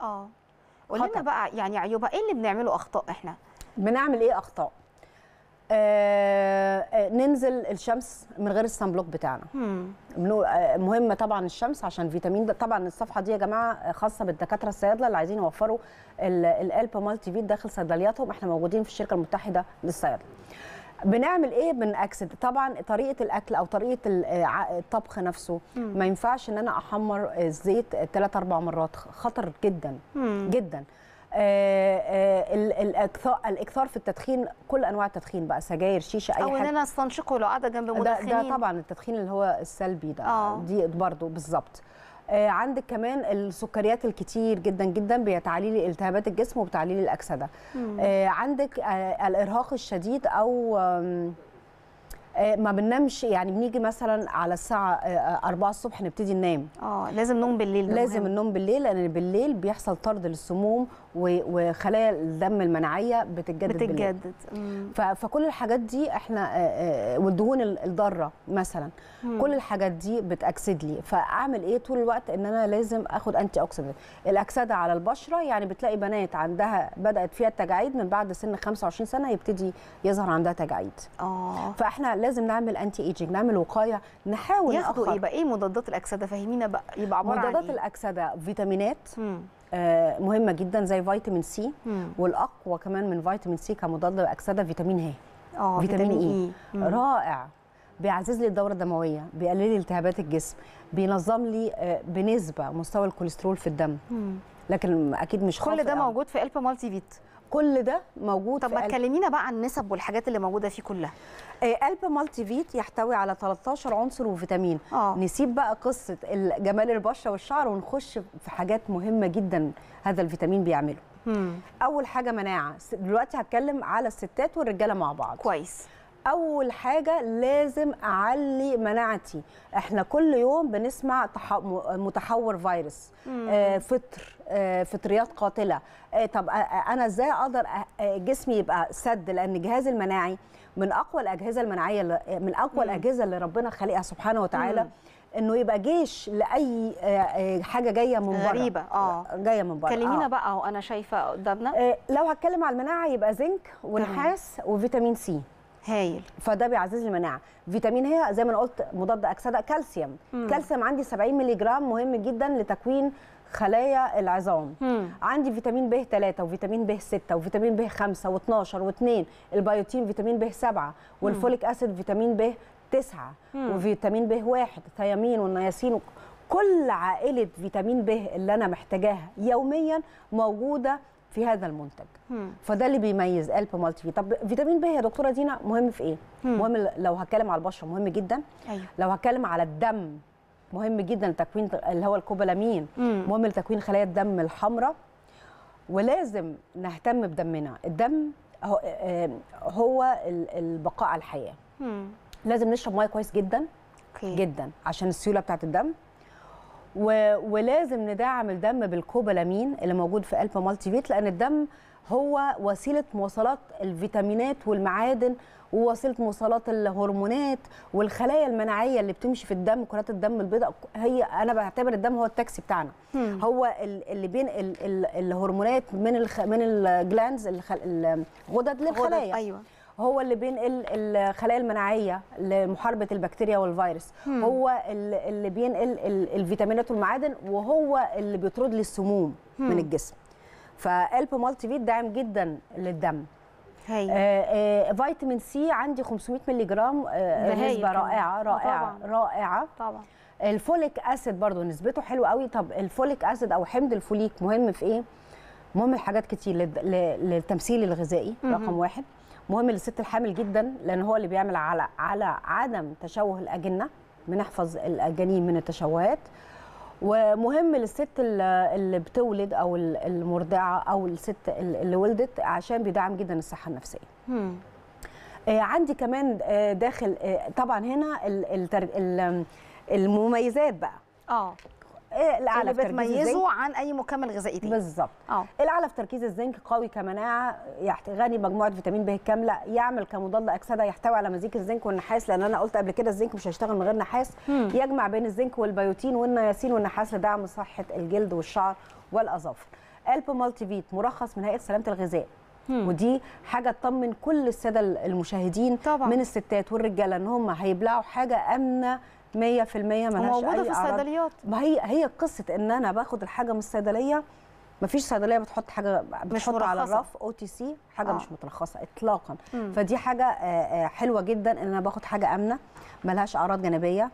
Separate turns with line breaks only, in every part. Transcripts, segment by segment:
آه. قول لنا. بقى يعني عيوبها إيه اللي بنعمله أخطاء إحنا؟
بنعمل إيه أخطاء؟ آه آه، ننزل الشمس من غير ال sun block بتاعنا.
مم.
بنو- آه، مهم طبعا الشمس عشان فيتامين د طبعا الصفحة دي يا جماعة خاصة بالدكاترة الصيادلة اللي عايزين يوفروا ال- الالب Multi Vit داخل صيدلياتهم إحنا موجودين في الشركة المتحدة للصيادلة. بنعمل إيه؟ بنأكسد طبعا طريقة الأكل أو طريقة آه، الطبخ نفسه. ما ينفعش إن أنا أحمر الزيت ثلاث أربع مرات. خطر جدا.
مم.
جدا. آه، آه، ال- الاكثار الإكثار في التدخين كل أنواع التدخين بقى. سجاير شيشة أي
أو
حاجة.
اننا نستنشقه لو قاعدة جنب
ده,
مدخنين.
ده طبعا التدخين اللي هو السلبي ده.
آه.
دي برضو بالظبط عندك كمان السكريات الكتير جدا جدا بتعليل التهابات الجسم وبتعليل الأكسدة. آه عندك آه الإرهاق الشديد أو آه ما بننامش يعني بنيجي مثلا على الساعة آه 4 الصبح نبتدي ننام.
آه لازم نوم بالليل
لازم. النوم بالليل لأن بالليل بيحصل طرد للسموم وخلايا الدم المناعية بتتجدد.
بتتجدد. مم.
فكل الحاجات دي إحنا آه، آه، والدهون ال- الضارة مثلا. كل الحاجات دي بتأكسد لي. فأعمل إيه طول الوقت؟ إن أنا لازم آخد antioxidant الأكسدة على البشرة يعني بتلاقي بنات عندها بدأت فيها التجاعيد من بعد سن 25 سنة يبتدي يظهر عندها تجاعيد.
آه.
فإحنا لازم نعمل anti-aging نعمل وقاية نحاول
ياخدوا إيه بقى إيه مضادات الأكسدة فهمينا بقى يبقى عبارة عن
مضادات
إيه؟
الأكسدة فيتامينات
مم.
آه، مهمة جدا زي فيتامين C
مم.
والأقوى كمان من فيتامين C كمضاد اكسده فيتامين ه
آه
فيتامين
فيتامين
E
E مم.
رائع بيعزز لي الدورة الدموية بيقلل لي التهابات الجسم بينظم لي آه، بنسبة مستوى الكوليسترول في الدم
مم.
لكن أكيد مش
كل ده. موجود في الب Multi Vit
كل ده موجود
طب
في
ما تكلمينا بقى عن النسب والحاجات اللي موجودة فيه كلها.
آه، الب Multi Vit يحتوي على 13 عنصر وفيتامين.
آه.
نسيب بقى قصة ال- جمال البشرة والشعر ونخش في حاجات مهمة جدا هذا الفيتامين بيعمله.
مم.
أول حاجة مناعة. دلوقتي هتكلم على الستات والرجالة مع بعض.
كويس.
أول حاجة لازم أعلي مناعتي. إحنا كل يوم بنسمع تح... متحور فيروس آه فطر آه فطريات قاتلة. آه طب أنا إزاي أقدر جسمي يبقى سد؟ لأن الجهاز المناعي من أقوى الأجهزة المناعية اللي من أقوى الأجهزة اللي ربنا خلقها سبحانه وتعالى
مم.
إنه يبقى جيش لأي حاجة جاية من بره.
غريبة، آه.
جاية من بره
كلمينا
آه.
بقى وأنا شايفة قدامنا.
آه، لو هتكلم على المناعة يبقى زنك ونحاس وفيتامين C.
هايل.
فده بيعزز المناعة. فيتامين ه زي ما أنا قلت مضاد أكسدة كالسيوم.
مم.
كالسيوم عندي 70 مللي جرام مهم جدا لتكوين خلايا العظام.
مم.
عندي فيتامين ب 3 وفيتامين ب 6 وفيتامين ب 5 و12 و2 البيوتين فيتامين ب 7 والفوليك أسيد فيتامين ب 9
مم.
وفيتامين ب 1 ثيامين والنياسين كل عائلة فيتامين ب اللي أنا محتاجاها يوميا موجودة في هذا المنتج.
مم.
فده اللي بيميز الب مالتي في. طب فيتامين ب يا دكتورة دينا مهم في إيه؟
مم.
مهم لو هتكلم على البشرة مهم جدا.
أيوه.
لو هتكلم على الدم مهم جدا لتكوين اللي هو الكوبالامين.
مم.
مهم لتكوين خلايا الدم الحمراء. ولازم نهتم بدمنا. الدم هو, هو ال- البقاء على الحياة.
مم.
لازم نشرب مية كويس جدا.
okay.
جدا عشان السيولة بتاعت الدم. و... ولازم ندعم الدم بالكوبالامين اللي موجود في الب Multi Vit لأن الدم هو وسيلة مواصلات الفيتامينات والمعادن ووسيلة مواصلات الهرمونات والخلايا المناعية اللي بتمشي في الدم كرات الدم البيضاء هي أنا بعتبر الدم هو التاكسي بتاعنا
مم.
هو ال- اللي بين ال... ال... الهرمونات من الخ... من ال glands. الغدد للخلايا
أيوه
هو اللي بينقل الخلايا المناعية لمحاربة البكتيريا والفيروس
مم.
هو ال- اللي بينقل ال- الفيتامينات والمعادن وهو اللي بيطرد لي السموم
مم.
من الجسم فالب Multi Vit داعم جدا للدم آه آه فيتامين C عندي 500 مللي جرام آه
نسبة.
رائعة
آه
رائعة
طبعاً.
رائعة
طبعا
ال folic acid برضو نسبته حلوة قوي طب ال folic acid أو حمض الفوليك مهم في إيه مهم لحاجات كتير للتمثيل الغذائي. رقم واحد. مهم للست الحامل جدا لأن هو اللي بيعمل على على عدم تشوه الأجنة بنحفظ الجنين من التشوهات. ومهم للست ال- اللي بتولد أو ال- المرضعة أو الست ال- اللي ولدت عشان بيدعم جدا الصحة
النفسية.
آه، عندي كمان آه، داخل آه، طبعا هنا المميزات بقى. آه. الأعلى
اللي
في تركيز الزنك.
بتميزه عن أي مكمل غذائي تاني.
بالظبط.
آه.
الأعلى في تركيز الزنك قوي كمناعة غني بمجموعة فيتامين ب الكامله يعمل كمضاد اكسده يحتوي على مزيج الزنك والنحاس لأن أنا قلت قبل كده الزنك مش هيشتغل من غير نحاس.
مم.
يجمع بين الزنك والبيوتين والنياسين والنحاس لدعم صحة الجلد والشعر والأظافر. الب مالتي فيت مرخص من هيئة سلامة الغذاء. ودي حاجة تطمن كل السادة المشاهدين
طبعاً.
من الستات والرجالة إن هم هيبلعوا حاجة آمنة 100% ملهاش
وموجودة
أي
في. الصيدليات.
ما هي هي قصة إن أنا باخد الحاجة من الصيدلية مفيش صيدلية بتحط حاجة بتحط على
مرخصة.
الرف OTC حاجة
آه.
مش مترخصة اطلاقا فدي حاجة آه، آه، حلوة جدا إن أنا باخد حاجة آمنة ملهاش أعراض جانبية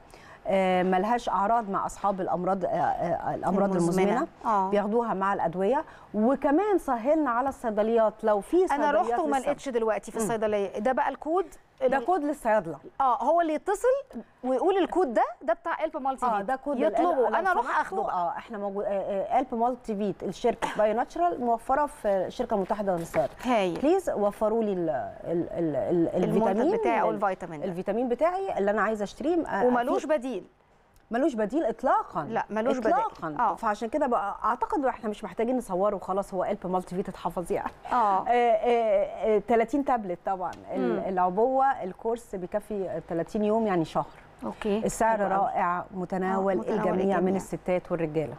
آه، ملهاش أعراض مع أصحاب الأمراض الأمراض
المزمنة.
المزمنة
آه.
بياخدوها مع الأدوية وكمان سهلنا على الصيدليات لو في
أنا
صيدليات
رحت وما لقيتش دلوقتي في الصيدلية ده بقى الكود
ده كود للصيادله
آه هو اللي يتصل ويقول الكود ده. ده بتاع الب مالتي آه.
ده كود
يطلبه.
أنا
أروح أخده.
آه إحنا موجود الب مالتي فيت الشركة بايو ناتشرال موفرة في الشركة المتحده للصيادله
هايل.
please وفروا لي ال ال ال ال
المنتج
الفيتامين
بتاعي أو
ال-
الفيتامين.
الفيتامين بتاعي اللي أنا عايزة أشتريه. آه،
وملوش
في-
بديل.
ملوش بديل اطلاقا
لا، ملوش بديل.
اطلاقا
آه.
فعشان كده بقى أعتقد إحنا مش محتاجين نصوره وخلاص هو إلب مالتي فيت اتحفظ يعني
آه
آه، آه، آه، 30 تابلت طبعا ال- العبوة الكورس بيكفي 30 يوم يعني شهر
أوكي
السعر. رائع متناول,
آه، متناول
الجميع,
الجميع.
من الستات والرجالة